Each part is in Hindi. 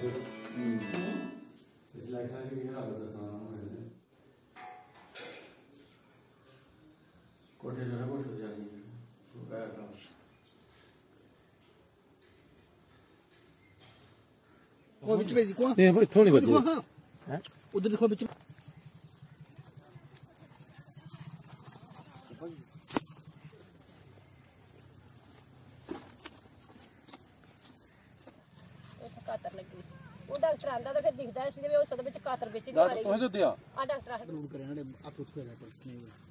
have it. Mm. Hmm? It's like how you have the song, isn't it? कोठे जो है वो हो जानी है तो गया था वो बीच में दिखो ये थोड़ी बहुत दिखो हाँ उधर दिखो बीच में ਕਾਤਰ ਲੱਗੀ ਉਹ ਡਾਕਟਰ ਆਂਦਾ ਤਾਂ ਫਿਰ ਦਿਖਦਾ ਇਸ ਲਈ ਉਹ ਸਦ ਵਿੱਚ ਕਾਤਰ ਵਿੱਚ ਹੀ ਡਾਕਟਰ ਮਾਰੇ ਤੁਸੀਂ ਦਿਆ ਆ ਡਾਕਟਰ ਆ रूम करे ना आप उसको रहते नहीं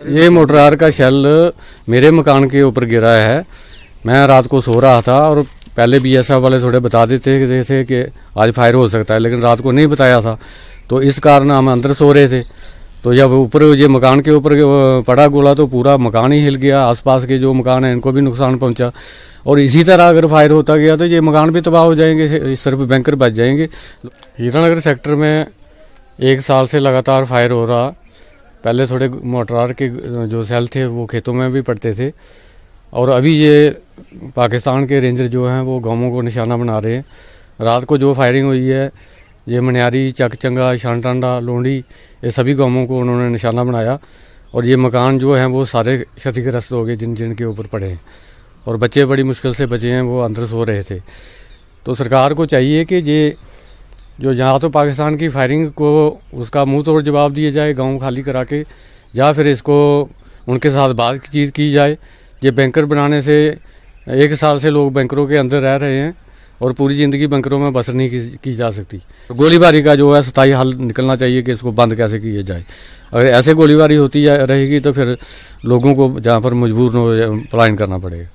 ये मोटरार का शेल मेरे मकान के ऊपर गिरा है मैं रात को सो रहा था और पहले बी एस एफ़ वाले थोड़े बता देते थे कि आज फायर हो सकता है, लेकिन रात को नहीं बताया था। तो इस कारण हम अंदर सो रहे थे। तो जब ऊपर ये मकान के ऊपर पड़ा गोला तो पूरा मकान ही हिल गया। आसपास के जो मकान हैं, इनको भी नुकसान पहुँचा। और इसी तरह अगर फायर होता गया तो ये मकान भी तबाह हो जाएँगे सिर्फ़ बैंकर बच जाएँगे। हीरानगर सेक्टर में एक साल से लगातार फायर हो रहा। पहले थोड़े मोटरार के जो सेल थे, वो खेतों में भी पड़ते थे। और अभी ये पाकिस्तान के रेंजर जो हैं, वो गाँवों को निशाना बना रहे हैं। रात को जो फायरिंग हुई है, ये मनियारी चकचंगा, शानटांडा, लोंडी, ये सभी गाँवों को उन्होंने निशाना बनाया। और ये मकान जो हैं, वो सारे क्षतिग्रस्त हो गए, जिन जिन के ऊपर पड़े हैं। और बच्चे बड़ी मुश्किल से बचे हैं, वो अंदर सो रहे थे। तो सरकार को चाहिए कि ये जो यहाँ तो पाकिस्तान की फायरिंग को उसका मुँह तोड़ जवाब दिया जाए, गाँव खाली करा के, या फिर इसको उनके साथ बातचीत की जाए। ये बैंकर बनाने से एक साल से लोग बैंकरों के अंदर रह रहे हैं और पूरी ज़िंदगी बैंकरों में बसर नहीं की, जा सकती। गोलीबारी का जो है स्थायी हल निकलना चाहिए कि इसको बंद कैसे किया जाए। अगर ऐसे गोलीबारी होती रहेगी तो फिर लोगों को जहाँ पर मजबूर पलायन करना पड़ेगा।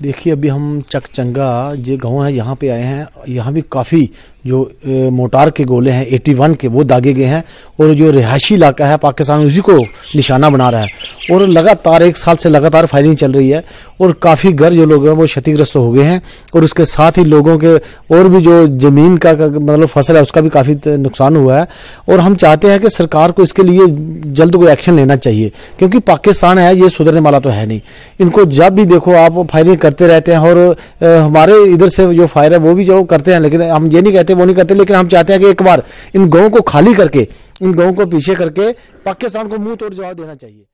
देखिए अभी हम चकचंगा जो गाँव है यहाँ पे आए हैं। यहाँ भी काफ़ी जो मोटार के गोले हैं 81 के वो दागे गए हैं और जो रिहायशी इलाका है पाकिस्तान उसी को निशाना बना रहा है। और लगातार एक साल से लगातार फायरिंग चल रही है और काफ़ी घर जो लोग हैं वो क्षतिग्रस्त हो गए हैं और उसके साथ ही लोगों के और भी जो ज़मीन का, का मतलब फ़सल है उसका भी काफ़ी नुकसान हुआ है। और हम चाहते हैं कि सरकार को इसके लिए जल्द कोई एक्शन लेना चाहिए क्योंकि पाकिस्तान है ये सुधरने वाला तो है नहीं। इनको जब भी देखो आप फायरिंग करते रहते हैं और हमारे इधर से जो फायर है वो भी जो करते हैं लेकिन हम ये नहीं कहते वो नहीं करते, लेकिन हम चाहते हैं कि एक बार इन गाँव को खाली करके, इन गाँव को पीछे करके पाकिस्तान को मुँह तोड़ जवाब देना चाहिए।